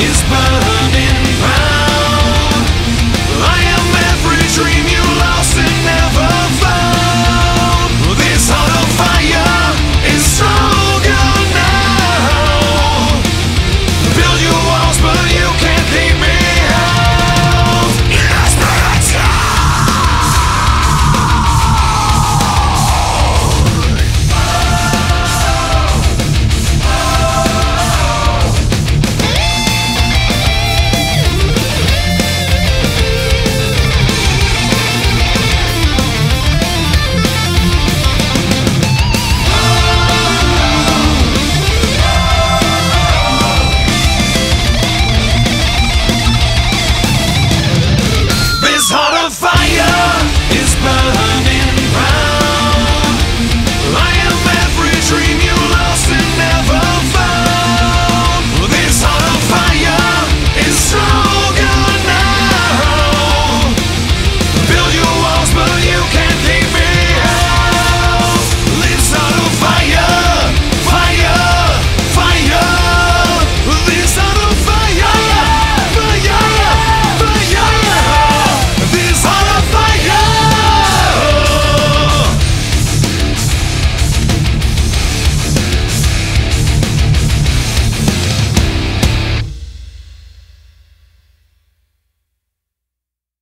is